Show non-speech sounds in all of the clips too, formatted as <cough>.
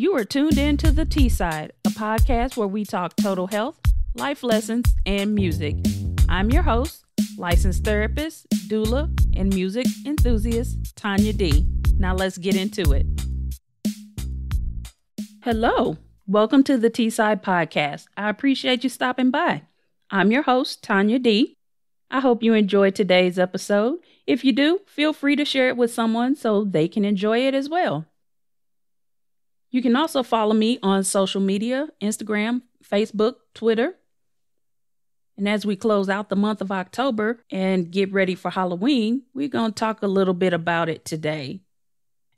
You are tuned in to The T Side, a podcast where we talk total health, life lessons, and music. I'm your host, licensed therapist, doula, and music enthusiast, Tawnya D. Now let's get into it. Hello, welcome to the T Side Podcast. I appreciate you stopping by. I'm your host, Tawnya D. I hope you enjoyed today's episode. If you do, feel free to share it with someone so they can enjoy it as well. You can also follow me on social media Instagram, Facebook, Twitter. And as we close out the month of October and get ready for Halloween, we're going to talk a little bit about it today.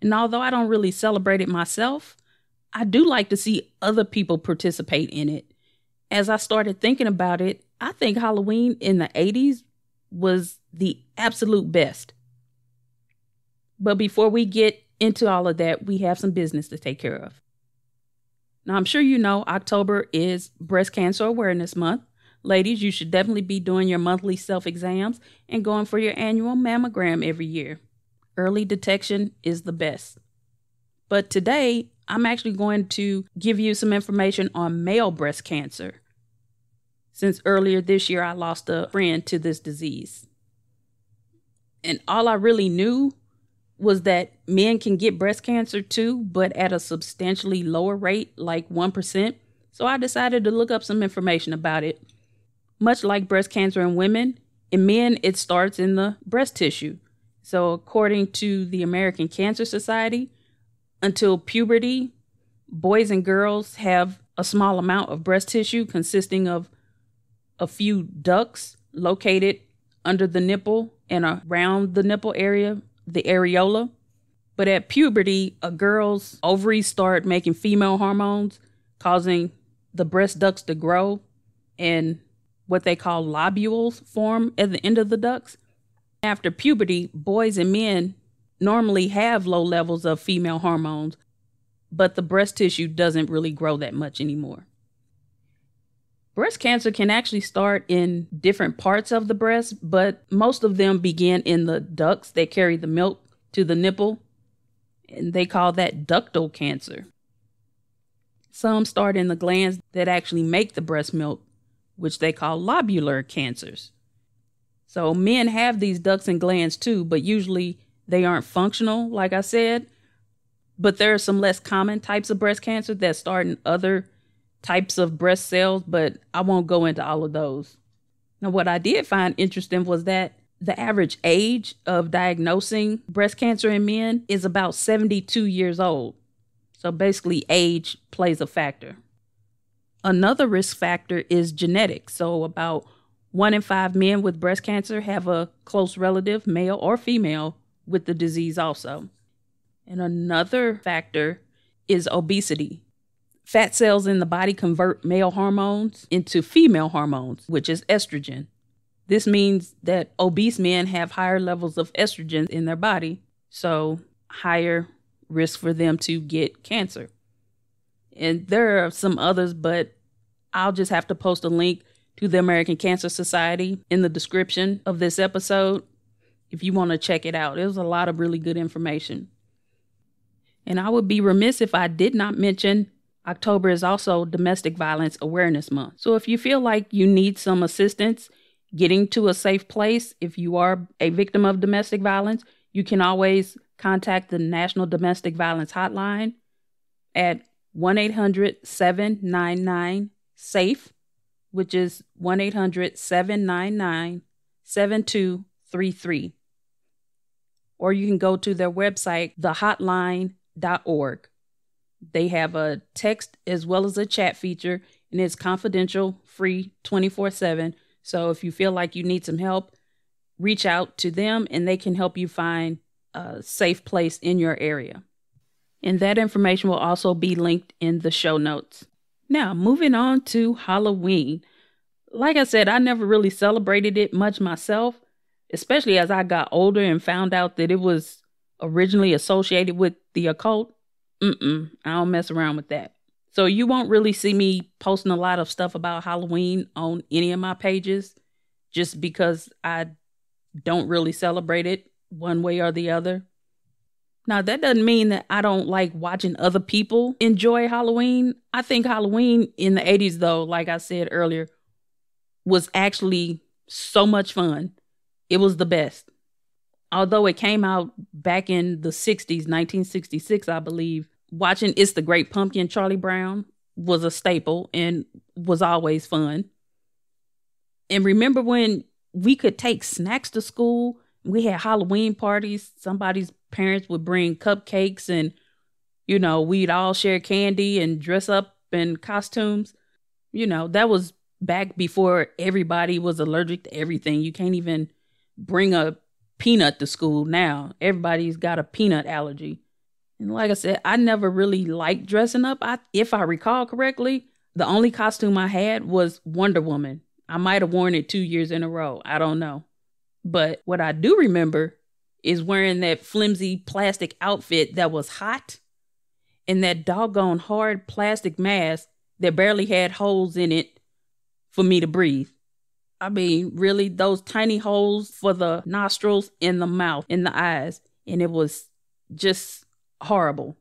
And although I don't really celebrate it myself, I do like to see other people participate in it. As I started thinking about it, I think Halloween in the 80s was the absolute best. But before we get into all of that, we have some business to take care of. Now, I'm sure you know October is Breast Cancer Awareness Month. Ladies, you should definitely be doing your monthly self exams and going for your annual mammogram every year. Early detection is the best. But today, I'm actually going to give you some information on male breast cancer. Since earlier this year, I lost a friend to this disease. And all I really knew was that men can get breast cancer too, but at a substantially lower rate, like 1%. So I decided to look up some information about it. Much like breast cancer in women, in men, it starts in the breast tissue. So, according to the American Cancer Society, until puberty, boys and girls have a small amount of breast tissue consisting of a few ducts located under the nipple and around the nipple area the areola. But at puberty, a girl's ovaries start making female hormones, causing the breast ducts to grow, and what they call lobules form at the end of the ducts. After puberty, boys and men normally have low levels of female hormones, but the breast tissue doesn't really grow that much anymore. Breast cancer can actually start in different parts of the breast, but most of them begin in the ducts that carry the milk to the nipple, and they call that ductal cancer. Some start in the glands that actually make the breast milk, which they call lobular cancers. So men have these ducts and glands too, but usually they aren't functional, like I said. But there are some less common types of breast cancer that start in other types of breast cells, but I won't go into all of those. Now, what I did find interesting was that the average age of diagnosing breast cancer in men is about 72 years old. So basically, age plays a factor. Another risk factor is genetic. So, about one in five men with breast cancer have a close relative, male or female, with the disease also. And another factor is obesity. Fat cells in the body convert male hormones into female hormones, which is estrogen. This means that obese men have higher levels of estrogen in their body, so higher risk for them to get cancer. And there are some others, but I'll just have to post a link to the American Cancer Society in the description of this episode if you want to check it out. There's a lot of really good information. And I would be remiss if I did not mention October is also Domestic Violence Awareness Month. So if you feel like you need some assistance getting to a safe place, if you are a victim of domestic violence, you can always contact the National Domestic Violence Hotline at 1 800 799 SAFE, which is 1 800 799 7233. Or you can go to their website, thehotline.org. They have a text as well as a chat feature, and it's confidential, free 24 7. So if you feel like you need some help, reach out to them and they can help you find a safe place in your area. And that information will also be linked in the show notes. Now, moving on to Halloween. Like I said, I never really celebrated it much myself, especially as I got older and found out that it was originally associated with the occult. Mm-mm, I don't mess around with that. So you won't really see me posting a lot of stuff about Halloween on any of my pages just because I don't really celebrate it one way or the other. Now, that doesn't mean that I don't like watching other people enjoy Halloween. I think Halloween in the 80s, though, like I said earlier, was actually so much fun. It was the best. Although it came out back in the 60s, 1966, I believe, watching It's the Great Pumpkin, Charlie Brown was a staple and was always fun. And remember when we could take snacks to school? We had Halloween parties. Somebody's parents would bring cupcakes and, you know, we'd all share candy and dress up in costumes. You know, that was back before everybody was allergic to everything. You can't even bring a peanut to school now. Everybody's got a peanut allergy. And like I said, I never really liked dressing up. I if I recall correctly, the only costume I had was Wonder Woman. I might have worn it 2 years in a row. I don't know. But what I do remember is wearing that flimsy plastic outfit that was hot and that doggone hard plastic mask that barely had holes in it for me to breathe. I mean, really, those tiny holes for the nostrils in the mouth, and the eyes. And it was just horrible.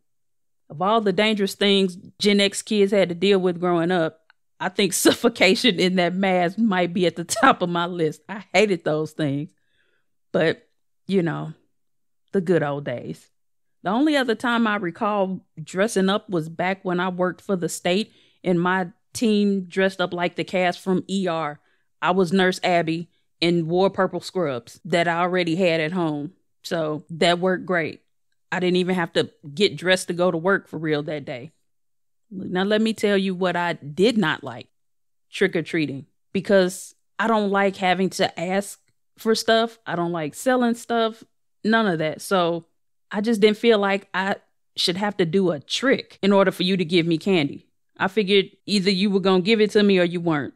Of all the dangerous things Gen X kids had to deal with growing up, I think <laughs> suffocation in that mask might be at the top of my list. I hated those things. But, you know, the good old days. The only other time I recall dressing up was back when I worked for the state and my team dressed up like the cast from ER. I was Nurse Abby and wore purple scrubs that I already had at home. So that worked great. I didn't even have to get dressed to go to work for real that day. Now, let me tell you what I did not like trick or treating because I don't like having to ask for stuff. I don't like selling stuff, none of that. So I just didn't feel like I should have to do a trick in order for you to give me candy. I figured either you were going to give it to me or you weren't.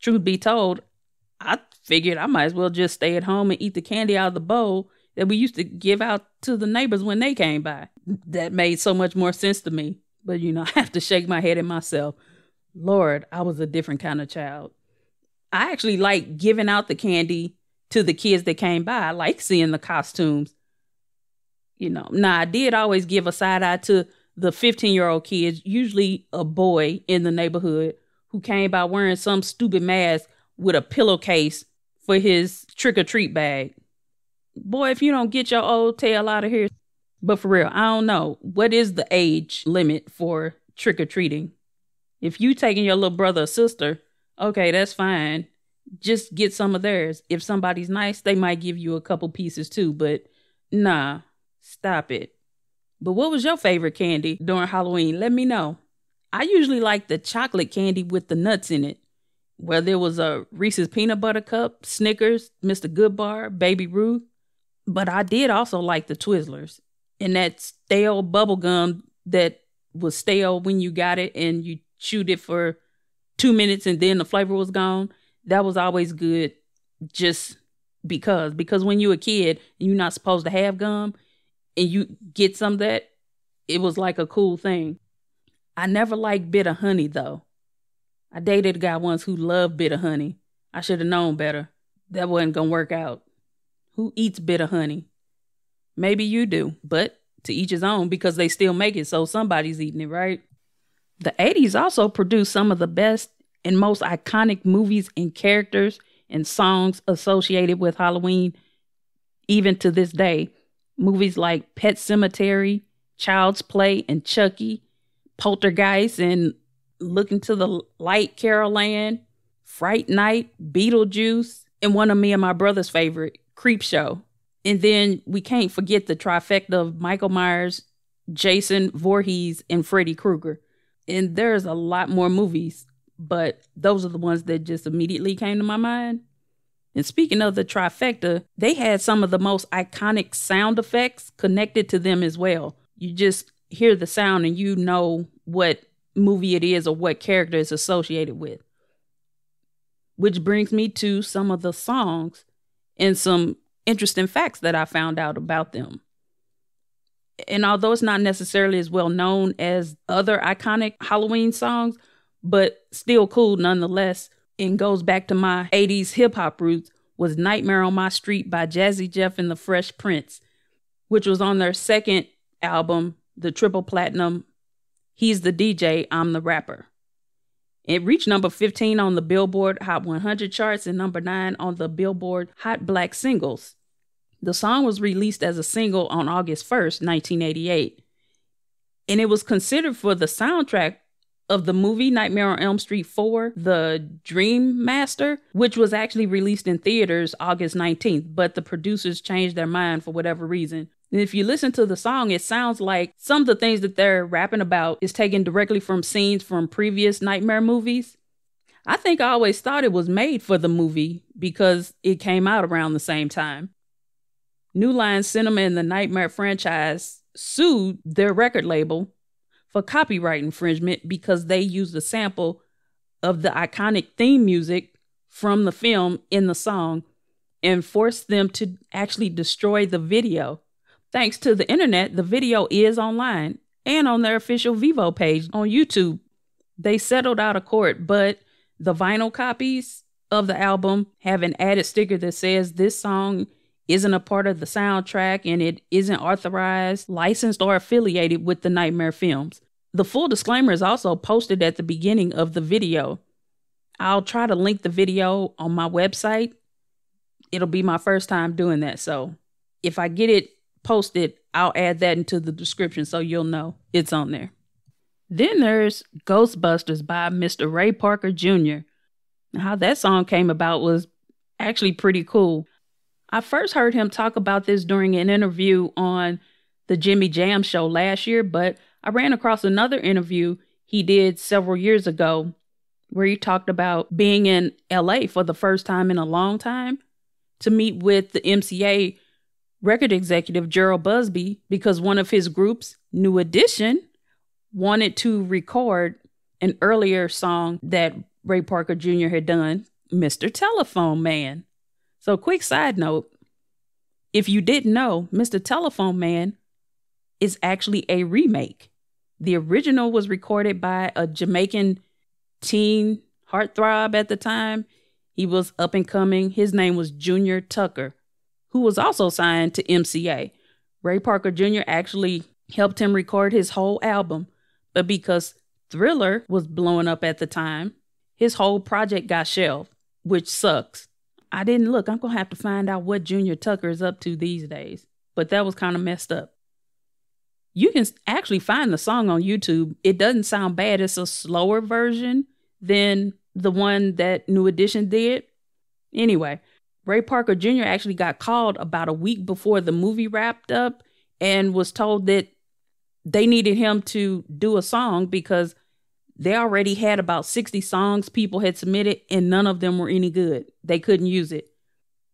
Truth be told, I figured I might as well just stay at home and eat the candy out of the bowl that we used to give out to the neighbors when they came by. That made so much more sense to me. But you know, <laughs> I have to shake my head at myself. Lord, I was a different kind of child. I actually like giving out the candy to the kids that came by. I like seeing the costumes. You know, now I did always give a side eye to the 15 year old kids, usually a boy in the neighborhood, who came by wearing some stupid mask with a pillowcase for his trick or treat bag. Boy, if you don't get your old tail out of here. But for real, I don't know. What is the age limit for trick or treating? If you taking your little brother or sister, okay, that's fine. Just get some of theirs. If somebody's nice, they might give you a couple pieces too, but nah, stop it. But what was your favorite candy during Halloween? Let me know. I usually like the chocolate candy with the nuts in it. Whether it was a Reese's peanut butter cup, Snickers, Mr. Goodbar, Baby Ruth. But I did also like the Twizzlers and that stale bubble gum that was stale when you got it and you chewed it for two minutes and then the flavor was gone. That was always good just because. Because when you're a kid and you're not supposed to have gum and you get some that, it was like a cool thing. I never liked Bit-O-Honey though. I dated a guy once who loved Bit-O-Honey. I should have known better. That wasn't gonna work out. Who eats Bit-O-Honey? Maybe you do, but to each his own because they still make it, so somebody's eating it, right? The 80s also produced some of the best and most iconic movies and characters and songs associated with Halloween, even to this day. Movies like Pet Sematary, Child's Play, and Chucky, Poltergeist, and Looking to the Light, Carol Anne, Fright Night, Beetlejuice, and one of me and my brother's favorite, Creepshow. And then we can't forget the trifecta of Michael Myers, Jason Voorhees, and Freddy Krueger. And there's a lot more movies, but those are the ones that just immediately came to my mind. And speaking of the trifecta, they had some of the most iconic sound effects connected to them as well. You just hear the sound and you know what movie it is or what character is associated with. Which brings me to some of the songs and some interesting facts that I found out about them. And although it's not necessarily as well known as other iconic Halloween songs, but still cool nonetheless, and goes back to my 80s hip hop roots, was Nightmare on My Street by Jazzy Jeff and the Fresh Prince, which was on their second album, the triple platinum He's the DJ, I'm the rapper. It reached number 15 on the Billboard Hot 100 charts and number 9 on the Billboard Hot Black Singles. The song was released as a single on August 1st, 1988. And it was considered for the soundtrack of the movie Nightmare on Elm Street 4, The Dream Master, which was actually released in theaters August 19th, but the producers changed their mind for whatever reason. And if you listen to the song, it sounds like some of the things that they're rapping about is taken directly from scenes from previous Nightmare movies. I think I always thought it was made for the movie because it came out around the same time. New Line Cinema and the Nightmare franchise sued their record label for copyright infringement because they used a sample of the iconic theme music from the film in the song and forced them to actually destroy the video. Thanks to the internet, the video is online and on their official Vevo page on YouTube. They settled out of court, but the vinyl copies of the album have an added sticker that says this song isn't a part of the soundtrack and it isn't authorized, licensed, or affiliated with the Nightmare films. The full disclaimer is also posted at the beginning of the video. I'll try to link the video on my website. It'll be my first time doing that. So if I get it posted, I'll add that into the description so you'll know it's on there. Then there's Ghostbusters by Mr. Ray Parker Jr. How that song came about was actually pretty cool. I first heard him talk about this during an interview on the Jimmy Jam show last year, but I ran across another interview he did several years ago where he talked about being in LA for the first time in a long time to meet with the MCA record executive Jheryl Busby because one of his groups, New Edition, wanted to record an earlier song that Ray Parker Jr. had done, Mr. Telephone Man. So, quick side note if you didn't know, Mr. Telephone Man is actually a remake. The original was recorded by a Jamaican teen heartthrob at the time. He was up and coming. His name was Junior Tucker, who was also signed to MCA. Ray Parker Jr. actually helped him record his whole album, but because Thriller was blowing up at the time, his whole project got shelved, which sucks. I didn't look. I'm going to have to find out what Junior Tucker is up to these days. But that was kind of messed up. You can actually find the song on YouTube. It doesn't sound bad. It's a slower version than the one that New Edition did. Anyway, Ray Parker Jr. actually got called about a week before the movie wrapped up and was told that they needed him to do a song because they already had about 60 songs people had submitted and none of them were any good. They couldn't use it.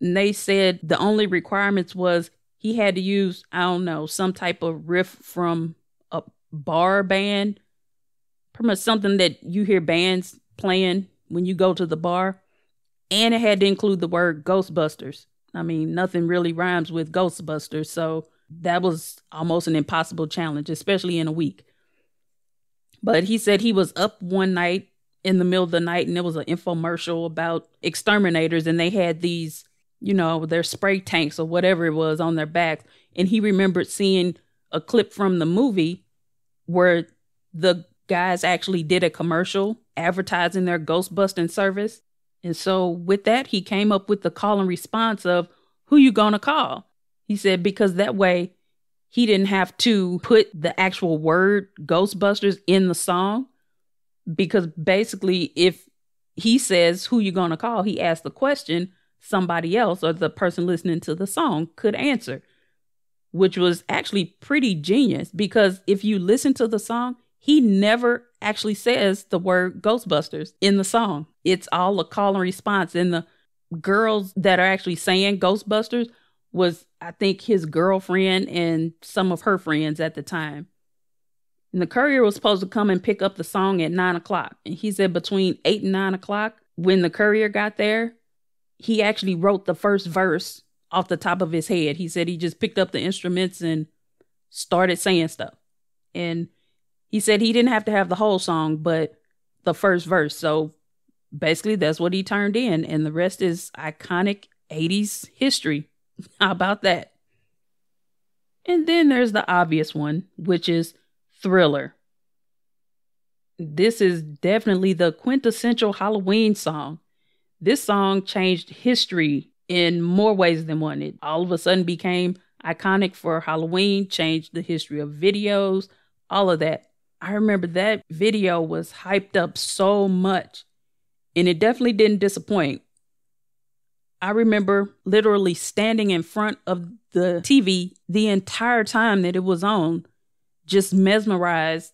And they said the only requirements was he had to use, I don't know, some type of riff from a bar band. Pretty much something that you hear bands playing when you go to the bar. And it had to include the word Ghostbusters. I mean, nothing really rhymes with Ghostbusters. So that was almost an impossible challenge, especially in a week. But he said he was up one night in the middle of the night and there was an infomercial about exterminators and they had these, you know, their spray tanks or whatever it was on their backs. And he remembered seeing a clip from the movie where the guys actually did a commercial advertising their ghost busting service. And so with that, he came up with the call and response of who you gonna call? He said, because that way he didn't have to put the actual word Ghostbusters in the song. Because basically if he says who you going to call, he asked the question, somebody else or the person listening to the song could answer, which was actually pretty genius. Because if you listen to the song, he never actually says the word Ghostbusters in the song. It's all a call and response. And the girls that are actually saying Ghostbusters was I think his girlfriend and some of her friends at the time. And the courier was supposed to come and pick up the song at nine o'clock. And he said between eight and nine o'clock, when the courier got there, he actually wrote the first verse off the top of his head. He said he just picked up the instruments and started saying stuff. And he said he didn't have to have the whole song, but the first verse. So basically, that's what he turned in. And the rest is iconic 80s history. <laughs> How about that? And then there's the obvious one, which is Thriller. This is definitely the quintessential Halloween song. This song changed history in more ways than one. It all of a sudden became iconic for Halloween, changed the history of videos, all of that. I remember that video was hyped up so much, and it definitely didn't disappoint. I remember literally standing in front of the TV the entire time that it was on, just mesmerized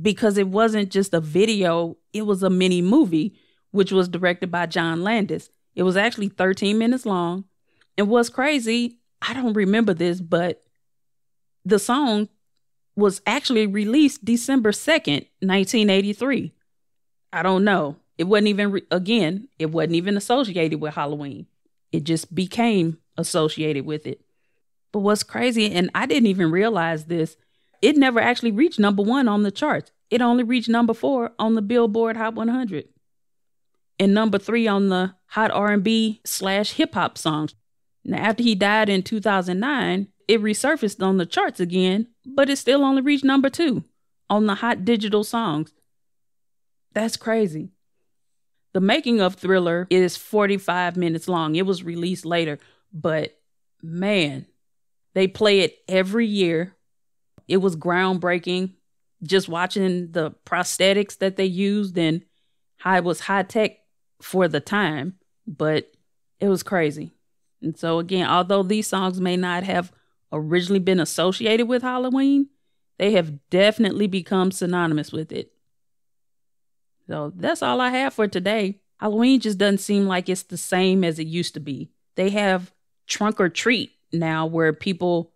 because it wasn't just a video, it was a mini movie, which was directed by John Landis. It was actually 13 minutes long. And what's crazy, I don't remember this, but the song was actually released December 2nd, 1983. I don't know. It wasn't even, re- again, it wasn't even associated with Halloween. It just became associated with it. But what's crazy, and I didn't even realize this, it never actually reached number one on the charts. It only reached number four on the Billboard Hot 100 and number three on the Hot R&B slash hip hop songs. Now, after he died in 2009, it resurfaced on the charts again, but it still only reached number two on the Hot Digital Songs. That's crazy. The making of Thriller is 45 minutes long. It was released later, but man, they play it every year. It was groundbreaking. Just watching the prosthetics that they used and how it was high tech for the time, but it was crazy. And so, again, although these songs may not have originally been associated with Halloween, they have definitely become synonymous with it. So that's all I have for today. Halloween just doesn't seem like it's the same as it used to be. They have trunk or treat now where people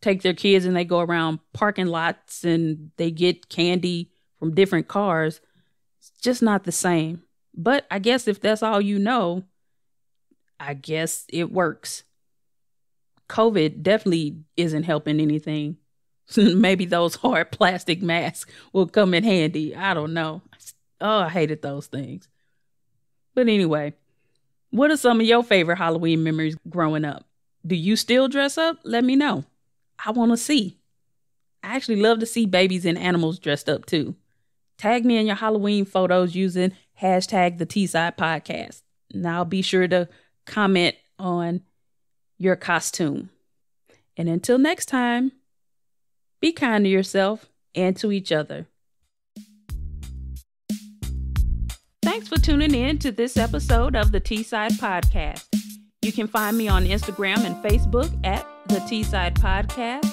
take their kids and they go around parking lots and they get candy from different cars. It's just not the same. But I guess if that's all you know, I guess it works. COVID definitely isn't helping anything. <laughs> Maybe those hard plastic masks will come in handy. I don't know. Oh, I hated those things. But anyway, what are some of your favorite Halloween memories growing up? Do you still dress up? Let me know. I want to see. I actually love to see babies and animals dressed up too. Tag me in your Halloween photos using hashtag the T Side Podcast. Now be sure to comment on your costume. And until next time, be kind to yourself and to each other. Thanks for tuning in to this episode of the T Side Podcast. You can find me on Instagram and Facebook at the T Side Podcast.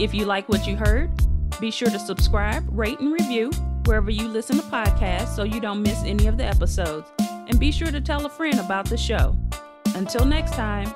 If you like what you heard, be sure to subscribe, rate, and review wherever you listen to podcasts so you don't miss any of the episodes. And be sure to tell a friend about the show. Until next time.